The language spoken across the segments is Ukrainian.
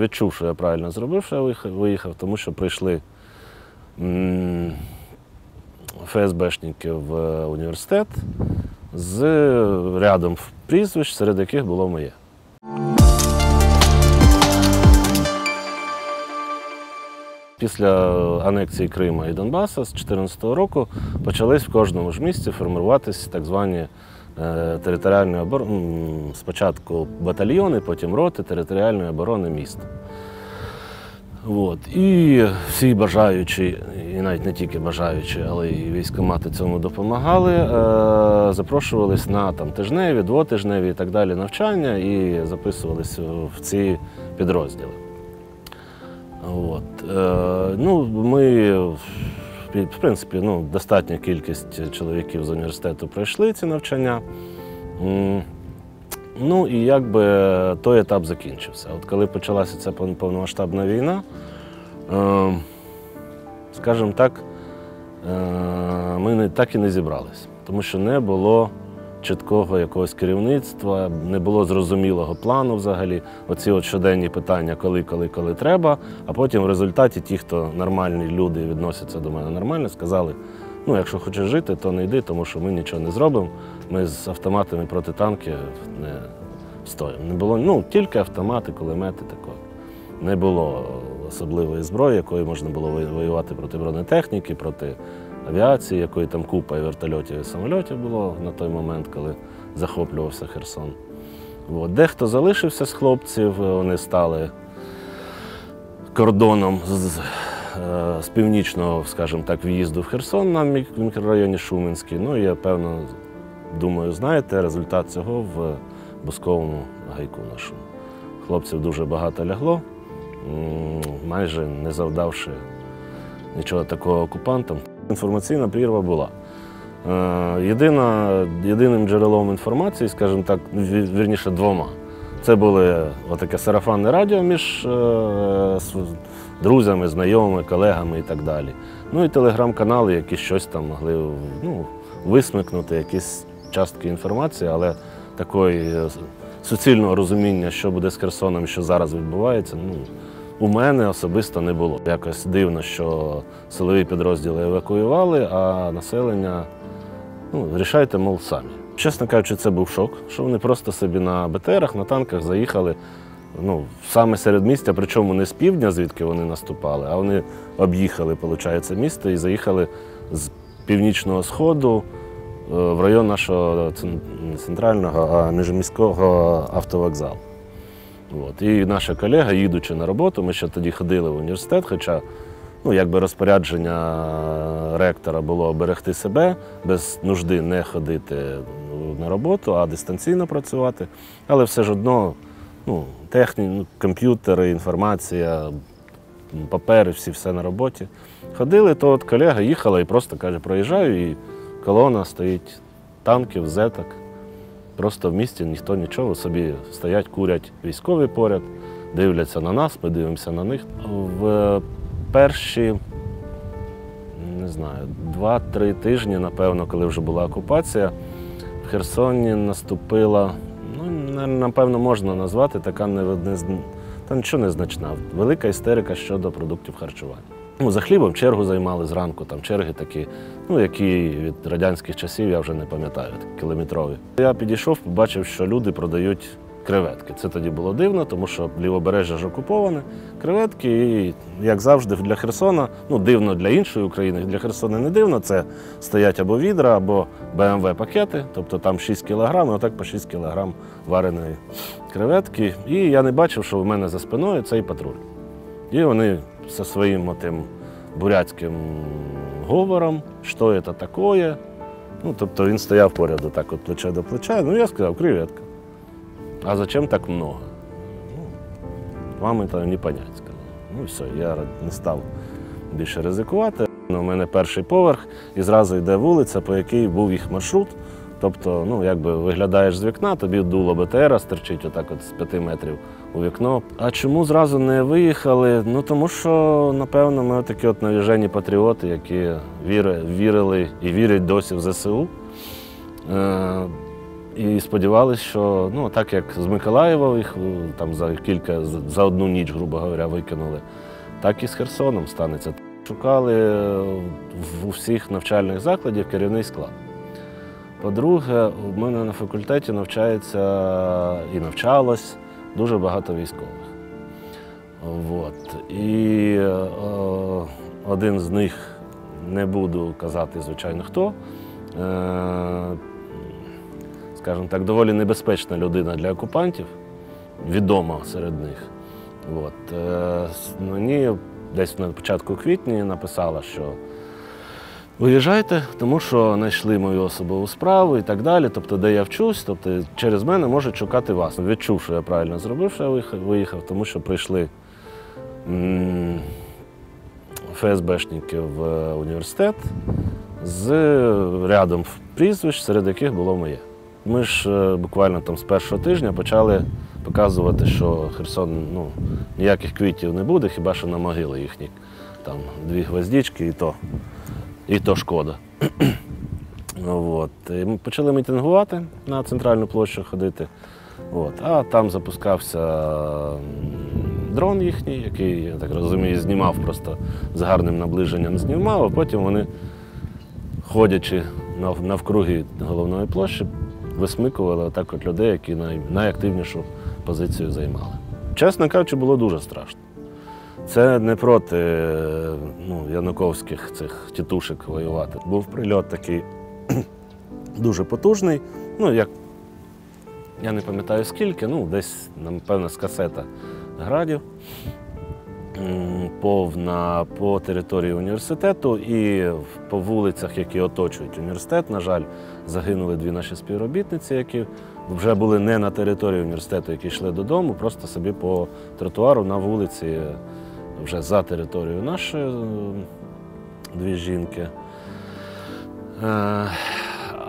Відчув, що я правильно зробив, що я виїхав- тому що прийшли ФСБшники в університет з рядом прізвищ, серед яких було моє. Після анексії Криму і Донбаса з 2014 року почались в кожному ж місті формуватися так звані е, територіальні оборони, спочатку батальйони, потім роти територіальної оборони міста. От. І всі бажаючі, і навіть не тільки бажаючі, але й військомати цьому допомагали, е, запрошувались на там, тижневі, двотижневі і так далі навчання і записувались в ці підрозділи. От. Е, ну, ми, в принципі, ну, достатня кількість чоловіків з університету пройшли ці навчання. Ну і якби той етап закінчився. От коли почалася ця повномасштабна війна, е, скажімо так, е, ми так і не зібрались, тому що не було чіткого якогось керівництва, не було зрозумілого плану взагалі. Оці от щоденні питання, коли, коли, коли треба. А потім в результаті ті, хто нормальні люди відносяться до мене нормально, сказали: ну, якщо хочеш жити, то не йди, тому що ми нічого не зробимо. Ми з автоматами проти танків не стоїмо. Не було ну, тільки автомати, кулемети такого. Не було особливої зброї, якою можна було воювати проти бронетехніки, проти авіації, якої там купа вертольотів і самольотів було на той момент, коли захоплювався Херсон. От. Дехто залишився з хлопців, вони стали кордоном з, з, е, північного, скажімо так, в'їзду в Херсон на мікрорайоні Шуменський. Ну, і я певно, думаю, знаєте результат цього в Бусковому гайку нашому. Хлопців дуже багато лягло, майже не завдавши нічого такого окупантам. Інформаційна прірва була. Е, Єдина, єдиним джерелом інформації, скажімо так, вірніше двома. Це були отаке сарафанне радіо між е, друзями, знайомими, колегами і так далі. Ну і телеграм-канали, які щось там могли ну, висмикнути, якісь частки інформації, але такої е, суцільного розуміння, що буде з Херсоном, що зараз відбувається, ну, у мене особисто не було. Якось дивно, що силові підрозділи евакуювали, а населення ну, рішайте, мов, самі. Чесно кажучи, це був шок, що вони просто собі на БТРах, на танках заїхали ну, саме серед місця, причому не з півдня, звідки вони наступали, а вони об'їхали, виходить, місто і заїхали з північного сходу е, в район нашого центрального, а міжміського автовокзалу. От. І наша колега, їдучи на роботу, ми ще тоді ходили в університет, хоча ну, якби розпорядження ректора було берегти себе, без нужди не ходити ну, на роботу, а дистанційно працювати. Але все ж одно ну, техні, ну, комп'ютери, інформація, папери, всі все на роботі. Ходили, то от колега їхала і просто каже, проїжджаю, і колона стоїть танків, зеток. Просто в місті ніхто нічого, собі стоять, курять військові поряд, дивляться на нас, ми дивимося на них. В перші, не знаю, два-три тижні, напевно, коли вже була окупація, в Херсоні наступила, ну, напевно, можна назвати така не, не, та нічого незначна. Велика істерика щодо продуктів харчування. Ну, за хлібом чергу займали зранку, там черги такі, ну, які від радянських часів я вже не пам'ятаю, кілометрові. Я підійшов, побачив, що люди продають креветки. Це тоді було дивно, тому що лівобережжя ж окуповане. Креветки, і, як завжди, для Херсона, ну дивно для іншої України, для Херсона не дивно. Це стоять або відра, або БМВ пакети, тобто там 6 кілограм, і отак по 6 кілограм вареної креветки. І я не бачив, що в мене за спиною цей патруль. І вони зі своїм отим бурятським говором, що це таке. Ну, тобто він стояв поряд отак от плече до плеча. Ну, я сказав, креветка. А зачем так много? Ну, вам це не понять, сказав. Ну все, я не став більше ризикувати. У мене перший поверх і зразу йде вулиця, по якій був їх маршрут. Тобто, ну, якби виглядаєш з вікна, тобі дуло БТРа стерчить отак от з п'яти метрів у вікно. А чому зразу не виїхали? Ну тому що, напевно, ми такі от навіжені патріоти, які віри, вірили і вірять досі в ЗСУ. Е, І сподівалися, що ну, так як з Миколаєва їх е, там за кілька, за- одну ніч, грубо говоря, викинули, так і з Херсоном станеться. Шукали в- у всіх навчальних закладів керівний склад. По-друге, у мене на факультеті навчається і навчалось дуже багато військових. От. І е, один з них, не буду казати, звичайно, хто, е, скажімо так, доволі небезпечна людина для окупантів, відома серед них. От. Е, мені десь на початку квітня написала, що виїжджайте, тому що знайшли мою особову справу і так далі. Тобто, де я вчусь, тобто через мене можуть шукати вас. Відчув, що я правильно зробив, що я виїхав- тому що прийшли ФСБшники в е, університет з рядом прізвищ, серед яких було моє. Ми ж е, буквально там з першого тижня почали показувати, що Херсон ну, ніяких квітів не буде, хіба що на могили їхні. Там дві гвоздічки і то, і то шкода. От. І ми почали мітингувати на центральну площу ходити. От. А там запускався дрон їхній, який, я так розумію, знімав просто з гарним наближенням знімав, а потім вони, ходячи нав- навкруги головної площі, висмикували отак от людей, які най, найактивнішу позицію займали. Чесно кажучи, було дуже страшно. Це не проти е, ну, януковських цих тітушек воювати. Був прильот такий дуже потужний. Ну, як я не пам'ятаю скільки, ну, десь, напевно, з касета градів. Повна по території університету і по вулицях, які оточують університет. На жаль, загинули дві наші співробітниці, які вже були не на території університету, які йшли додому, просто собі по тротуару на вулиці, е, вже за територією нашої е, дві жінки. Е,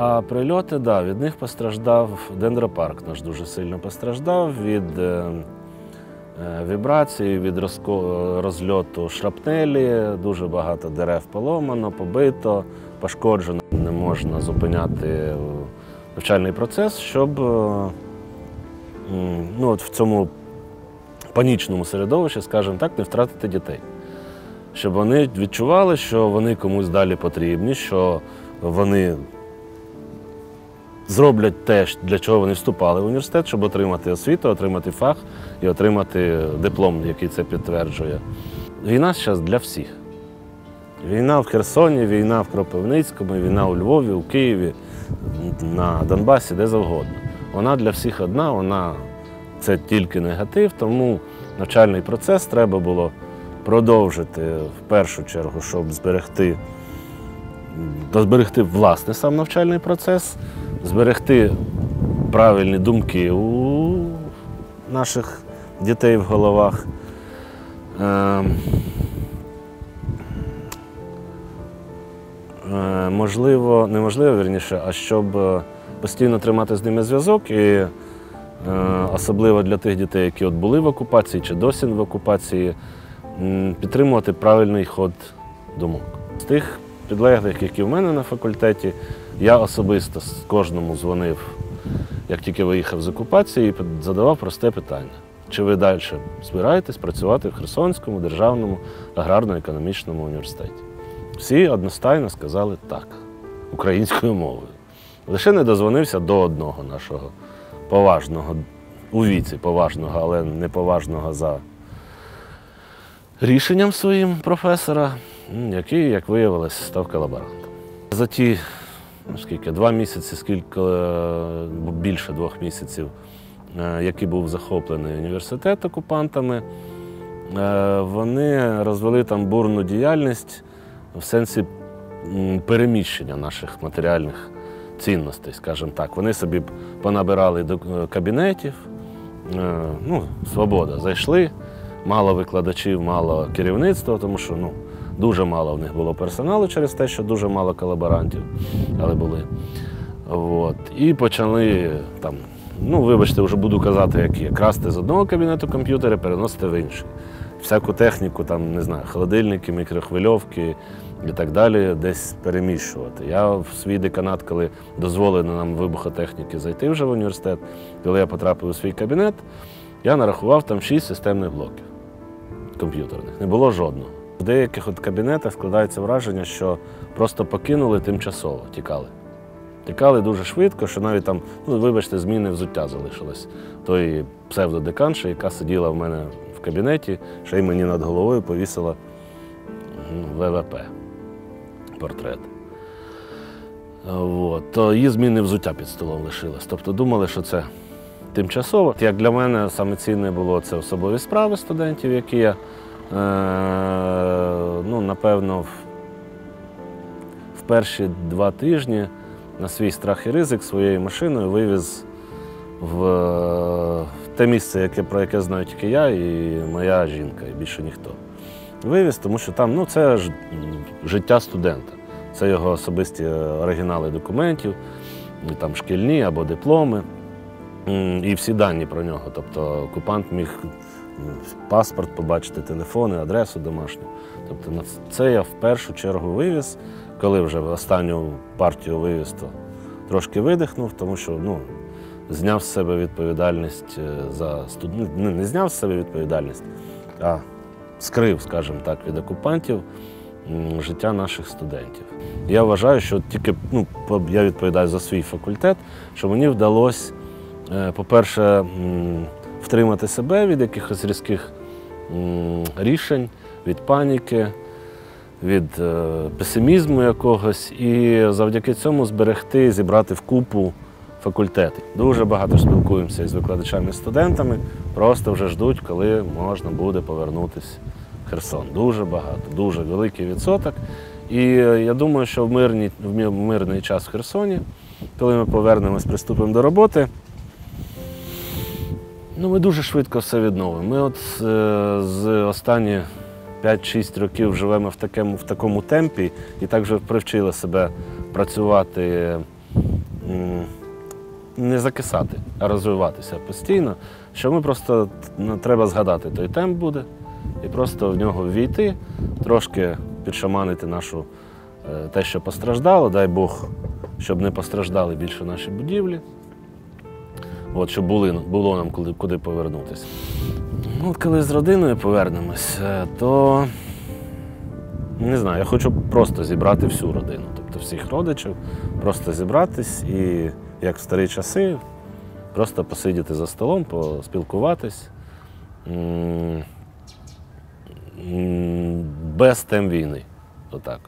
А прильоти, да, від них постраждав дендропарк наш дуже сильно постраждав від е, вібрацій, від розльоту шрапнелі, дуже багато дерев поломано, побито, пошкоджено. Не можна зупиняти навчальний процес, щоб ну, от в цьому панічному середовищі, скажімо так, не втратити дітей. Щоб вони відчували, що вони комусь далі потрібні, що вони зроблять те, для чого вони вступали в університет, щоб отримати освіту, отримати фах і отримати диплом, який це підтверджує. Війна зараз для всіх. Війна в Херсоні, війна в Кропивницькому, війна у Львові, у Києві, на Донбасі, де завгодно. Вона для всіх одна, вона це тільки негатив, тому навчальний процес треба було продовжити в першу чергу, щоб зберегти, зберегти власне сам навчальний процес, зберегти правильні думки у наших дітей в головах. Ем, е, Можливо, неможливо, вірніше, а щоб е, постійно тримати з ними зв'язок і особливо для тих дітей, які от були в окупації чи досі в окупації, підтримувати правильний ход думок. З тих підлеглих, які в мене на факультеті, я особисто кожному дзвонив, як тільки виїхав з окупації, і задавав просте питання. Чи ви далі збираєтесь працювати в Херсонському державному аграрно-економічному університеті? Всі одностайно сказали так, українською мовою. Лише не дозвонився до одного нашого поважного, у віці поважного, але не поважного за рішенням своїм професора, який, як виявилось, став колаборантом. За ті ну, скільки, два місяці, скільки е, більше двох місяців, е, який був захоплений університет окупантами, е, вони розвели там бурну діяльність в сенсі переміщення наших матеріальних цінностей, скажімо так. Вони собі понабирали до е, кабінетів, е, ну, свобода, зайшли, мало викладачів, мало керівництва, тому що ну, дуже мало в них було персоналу через те, що дуже мало колаборантів, але були. От. І почали там, ну, вибачте, вже буду казати, як є, красти з одного кабінету комп'ютери, переносити в інший. Всяку техніку, там, не знаю, холодильники, мікрохвильовки і так далі, десь переміщувати. Я в свій деканат, коли дозволено нам вибухотехніки зайти вже в університет, коли я потрапив у свій кабінет, я нарахував там шість системних блоків комп'ютерних. Не було жодного. В деяких от кабінетах складається враження, що просто покинули тимчасово, тікали. Тікали дуже швидко, що навіть там, ну вибачте, зміни взуття залишилось. Той псевдодеканша, яка сиділа в мене в кабінеті, ще й мені над головою повісила ну, ВВП портрет. От. То її зміни взуття під столом лишилось. Тобто думали, що це тимчасово. Як для мене саме цінне було це особові справи студентів, які я, е, ну, напевно, в, в перші два тижні на свій страх і ризик своєю машиною вивіз в е, те місце, яке, про яке знаю тільки я і моя жінка, і більше ніхто. Вивіз, тому що там ну, це ж життя студента. Це його особисті оригінали документів, там шкільні або дипломи, і всі дані про нього. Тобто окупант міг паспорт побачити, телефони, адресу домашню. Тобто це я в першу чергу вивіз, коли вже останню партію вивіз, то трошки видихнув, тому що ну, зняв з себе відповідальність е, за студентів. Ну, не зняв з себе відповідальність, а скрив, скажімо так, від окупантів життя наших студентів. Я вважаю, що тільки ну, я відповідаю за свій факультет, що мені вдалося, е, по-перше, втримати себе від якихось різких рішень, від паніки, від е, песимізму якогось, і завдяки цьому зберегти, зібрати вкупу факультети. Дуже багато спілкуємося із викладачами і студентами, просто вже ждуть, коли можна буде повернутися в Херсон. Дуже багато, дуже великий відсоток. І е, я думаю, що в мирний, в мирний час в Херсоні, коли ми повернемось, приступимо до роботи, ну, ми дуже швидко все відновимо. Ми от е, з останні 5-6 років живемо в такому, в такому темпі і так вже привчили себе працювати, не закисати, а розвиватися постійно, що ми просто ну, треба згадати, той темп буде, і просто в нього ввійти, трошки підшаманити нашу е, те, що постраждало, дай Бог, щоб не постраждали більше наші будівлі. От, щоб були, було нам куди, куди повернутися. Ну, коли з родиною повернемось, е, то не знаю, я хочу просто зібрати всю родину, тобто всіх родичів, просто зібратись і, як в старі часи, просто посидіти за столом, поспілкуватись без тем війни. Отак.